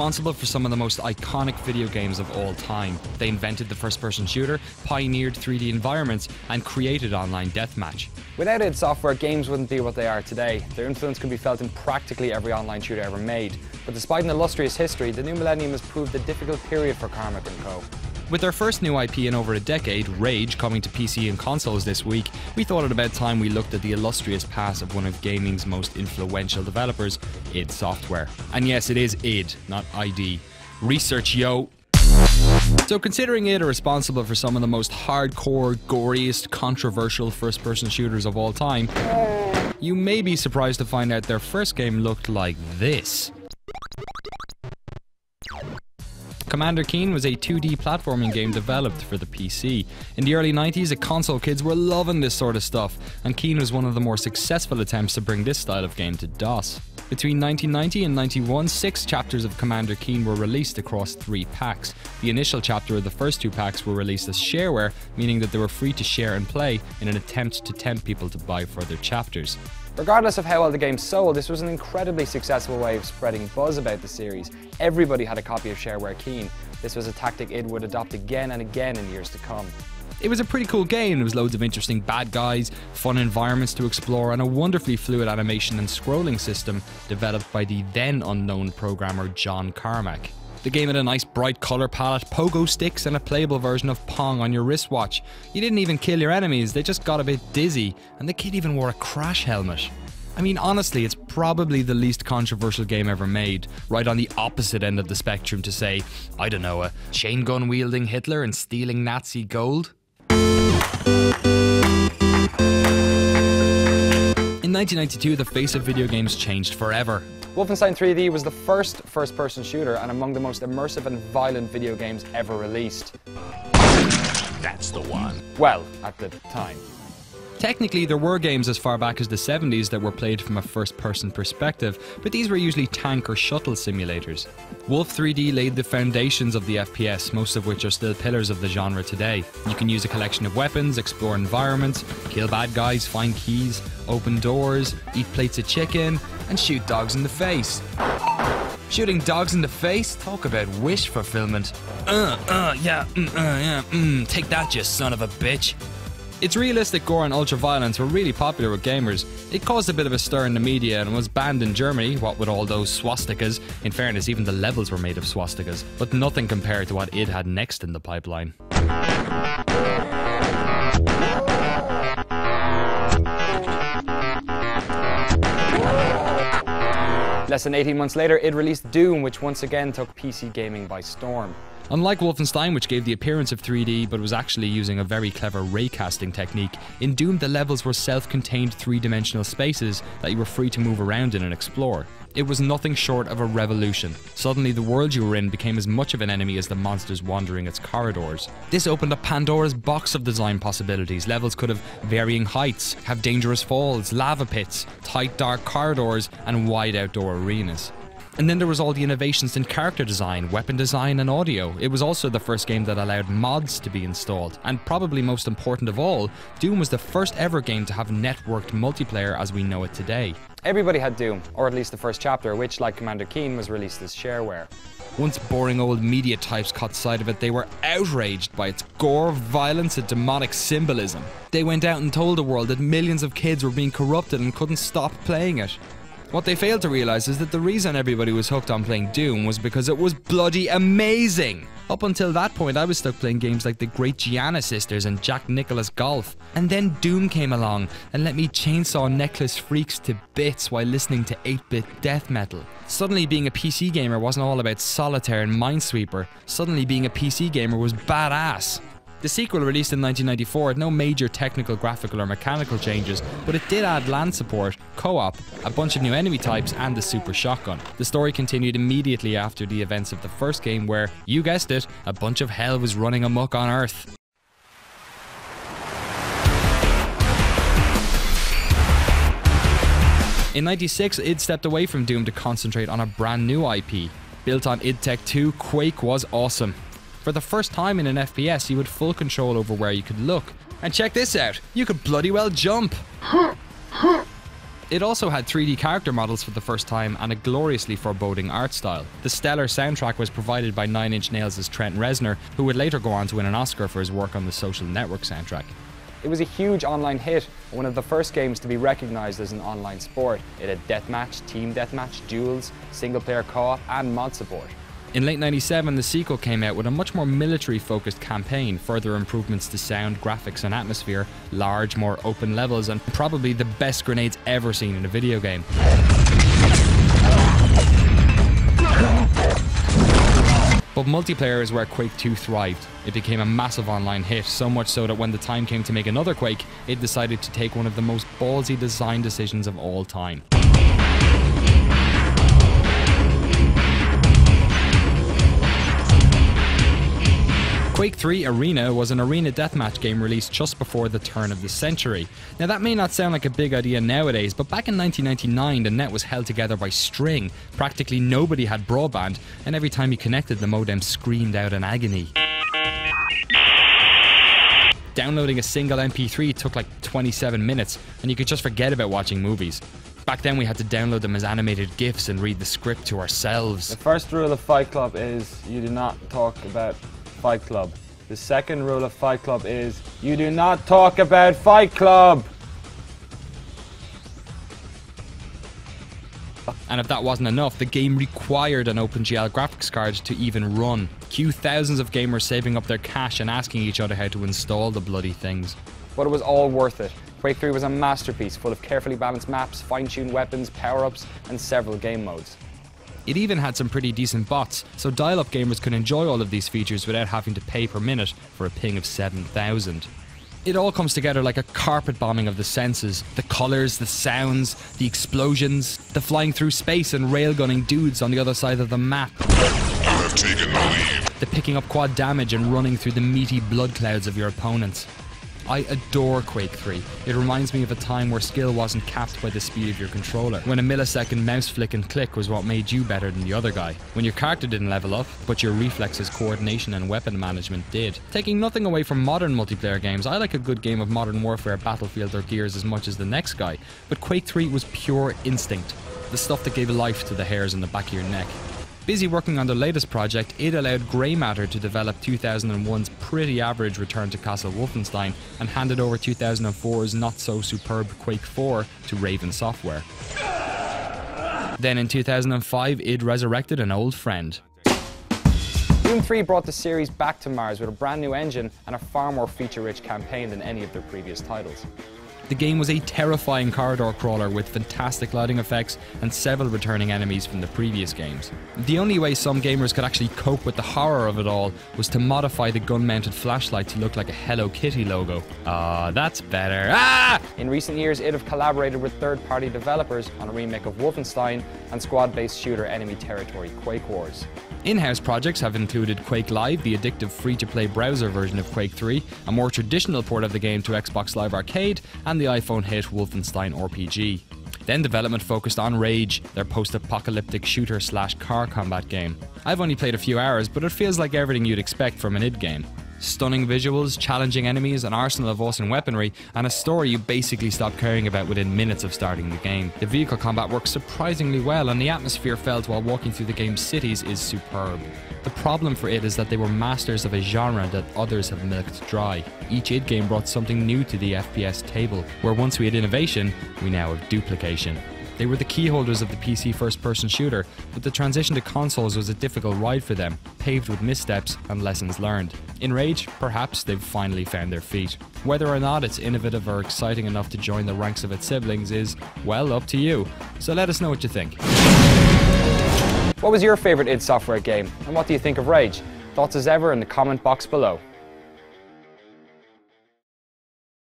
responsible for some of the most iconic video games of all time. They invented the first person shooter, pioneered 3D environments, and created online deathmatch. Without id Software, games wouldn't be what they are today. Their influence can be felt in practically every online shooter ever made. But despite an illustrious history, the new millennium has proved a difficult period for Carmack & Co. With their first new IP in over a decade, Rage, coming to PC and consoles this week, we thought it about time we looked at the illustrious past of one of gaming's most influential developers, id Software. And yes, it is id, not ID. Research, yo! So, considering id are responsible for some of the most hardcore, goriest, controversial first person shooters of all time, you may be surprised to find out their first game looked like this. Commander Keen was a 2D platforming game developed for the PC. In the early 90s, the console kids were loving this sort of stuff, and Keen was one of the more successful attempts to bring this style of game to DOS. Between 1990 and 91, six chapters of Commander Keen were released across three packs. The initial chapter of the first two packs were released as shareware, meaning that they were free to share and play in an attempt to tempt people to buy further chapters. Regardless of how well the game sold, this was an incredibly successful way of spreading buzz about the series. Everybody had a copy of Shareware Keen. This was a tactic id would adopt again and again in years to come. It was a pretty cool game. There was loads of interesting bad guys, fun environments to explore, and a wonderfully fluid animation and scrolling system developed by the then unknown programmer John Carmack. The game had a nice bright colour palette, pogo sticks, and a playable version of Pong on your wristwatch. You didn't even kill your enemies, they just got a bit dizzy, and the kid even wore a crash helmet. I mean, honestly, it's probably the least controversial game ever made, right on the opposite end of the spectrum to say, I don't know, a chain gun wielding Hitler and stealing Nazi gold? In 1992, the face of video games changed forever. Wolfenstein 3D was the first first-person shooter and among the most immersive and violent video games ever released. That's the one. Well, at the time. Technically, there were games as far back as the 70s that were played from a first person perspective, but these were usually tank or shuttle simulators. Wolf 3D laid the foundations of the FPS, most of which are still pillars of the genre today. You can use a collection of weapons, explore environments, kill bad guys, find keys, open doors, eat plates of chicken, and shoot dogs in the face. Shooting dogs in the face? Talk about wish fulfillment. Uh, uh, yeah, mm, uh, yeah, mm, take that, you son of a bitch. Its realistic gore and ultra-violence were really popular with gamers. It caused a bit of a stir in the media and was banned in Germany, what with all those swastikas. In fairness, even the levels were made of swastikas. But nothing compared to what id had next in the pipeline. Less than 18 months later, it released Doom, which once again took PC gaming by storm. Unlike Wolfenstein, which gave the appearance of 3D but was actually using a very clever raycasting technique, in Doom the levels were self contained three dimensional spaces that you were free to move around in and explore. It was nothing short of a revolution. Suddenly, the world you were in became as much of an enemy as the monsters wandering its corridors. This opened up Pandora's box of design possibilities. Levels could have varying heights, have dangerous falls, lava pits, tight dark corridors, and wide outdoor arenas. And then there was all the innovations in character design, weapon design, and audio. It was also the first game that allowed mods to be installed. And probably most important of all, Doom was the first ever game to have networked multiplayer as we know it today. Everybody had Doom, or at least the first chapter, which, like Commander Keen, was released as shareware. Once boring old media types caught sight of it, they were outraged by its gore, violence, and demonic symbolism. They went out and told the world that millions of kids were being corrupted and couldn't stop playing it. What they failed to realise is that the reason everybody was hooked on playing Doom was because it was bloody amazing! Up until that point, I was stuck playing games like the Great Giana Sisters and Jack Nicklaus Golf. And then Doom came along and let me chainsaw necklace freaks to bits while listening to 8 bit death metal. Suddenly, being a PC gamer wasn't all about solitaire and Minesweeper. Suddenly, being a PC gamer was badass. The sequel, released in 1994, had no major technical, graphical, or mechanical changes, but it did add LAN support, co op, a bunch of new enemy types, and the super shotgun. The story continued immediately after the events of the first game, where, you guessed it, a bunch of hell was running amok on Earth. In 96, id stepped away from Doom to concentrate on a brand new IP. Built on id Tech 2, Quake was awesome. For the first time in an FPS, you had full control over where you could look. And check this out, you could bloody well jump. It also had 3D character models for the first time and a gloriously foreboding art style. The stellar soundtrack was provided by Nine Inch Nails' Trent Reznor, who would later go on to win an Oscar for his work on the Social Network soundtrack. It was a huge online hit, one of the first games to be recognised as an online sport. It had deathmatch, team deathmatch, duels, single player co-op and mod support. In late 97, the sequel came out with a much more military focused campaign, further improvements to sound, graphics, and atmosphere, large, more open levels, and probably the best grenades ever seen in a video game. But multiplayer is where Quake 2 thrived. It became a massive online hit, so much so that when the time came to make another Quake, it decided to take one of the most ballsy design decisions of all time. Quake 3 Arena was an arena deathmatch game released just before the turn of the century. Now, that may not sound like a big idea nowadays, but back in 1999, the net was held together by string. Practically nobody had broadband, and every time you connected, the modem screamed out in agony. Downloading a single MP3 took like 27 minutes, and you could just forget about watching movies. Back then, we had to download them as animated GIFs and read the script to ourselves. The first rule of Fight Club is you do not talk about Fight Club. The second rule of Fight Club is you do not talk about Fight Club. And if that wasn't enough, the game required an OpenGL graphics card to even run. Cue thousands of gamers saving up their cash and asking each other how to install the bloody things. But it was all worth it. Quake 3 was a masterpiece full of carefully balanced maps, fine-tuned weapons, power-ups and several game modes. It even had some pretty decent bots, so dial up gamers could enjoy all of these features without having to pay per minute for a ping of 7,000. It all comes together like a carpet bombing of the senses. The colours, the sounds, the explosions, the flying through space and railgunning dudes on the other side of the map. I have taken the lead. The picking up quad damage and running through the meaty blood clouds of your opponents. I adore Quake 3. It reminds me of a time where skill wasn't capped by the speed of your controller, when a millisecond mouse flick and click was what made you better than the other guy, when your character didn't level up, but your reflexes, coordination, and weapon management did. Taking nothing away from modern multiplayer games, I like a good game of Modern Warfare, Battlefield, or Gears as much as the next guy, but Quake 3 was pure instinct, the stuff that gave life to the hairs on the back of your neck. Busy working on the latest project, it allowed Gray Matter to develop 2001's pretty average Return to Castle Wolfenstein and handed over 2004's not so superb Quake 4 to Raven Software. Then in 2005, id resurrected an old friend. Doom 3 brought the series back to Mars with a brand new engine and a far more feature-rich campaign than any of their previous titles. The game was a terrifying corridor crawler with fantastic lighting effects and several returning enemies from the previous games. The only way some gamers could actually cope with the horror of it all was to modify the gun mounted flashlight to look like a Hello Kitty logo. Ah, uh, that's better. Ah! In recent years, it have collaborated with third party developers on a remake of Wolfenstein and squad based shooter Enemy Territory Quake Wars. In house projects have included Quake Live, the addictive free to play browser version of Quake 3, a more traditional port of the game to Xbox Live Arcade, and the iPhone hit Wolfenstein RPG. Then development focused on Rage, their post-apocalyptic shooter slash car combat game. I've only played a few hours, but it feels like everything you'd expect from an id game. Stunning visuals, challenging enemies, an arsenal of awesome weaponry, and a story you basically stop caring about within minutes of starting the game. The vehicle combat works surprisingly well, and the atmosphere felt while walking through the game's cities is superb. The problem for it is that they were masters of a genre that others have milked dry. Each id game brought something new to the FPS table, where once we had innovation, we now have duplication. They were the key holders of the PC first person shooter, but the transition to consoles was a difficult ride for them, paved with missteps and lessons learned. In Rage, perhaps they've finally found their feet. Whether or not it's innovative or exciting enough to join the ranks of its siblings is, well, up to you. So let us know what you think. What was your favourite id Software game, and what do you think of Rage? Thoughts as ever in the comment box below.